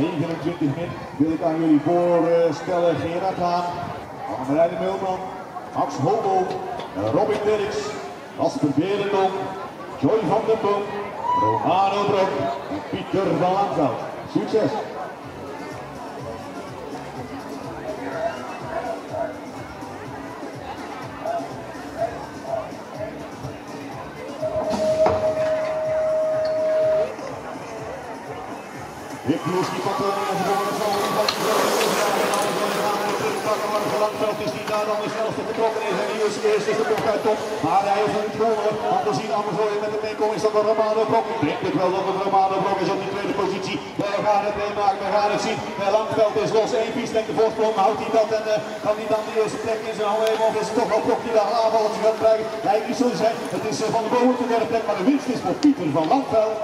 29 min wil ik aan jullie voorstellen Gerard Haan, Anne-Marijde Mulman, Max Hobel, Robin Dirks, Casper Berendonk, Joy van den Boom, Romano Brok en Pieter van Laanveld. Succes! Rick Kloeski pakt er een volgende val in van Langveld is die daar dan de snelste is. En die is eerst is de blok uit top. Maar hij heeft niet gewonnen. Want we zien Amersfoort met de meekom is dat een Romano Blok. Ik denk het wel dat het Romano Blok is op die tweede positie. We gaan het meemaken, we gaan het zien. Langveld is los. Eén pies denkt de voorsprong. Houdt hij dat en uh, kan hij dan de eerste plek in zijn handen hebben? Of is het toch wel Blok die daar aanvalletje gaat krijgen? Hij niet zo zijn. Het is uh, van de boven de derde plek. Maar de winst is voor Pieter van Langveld.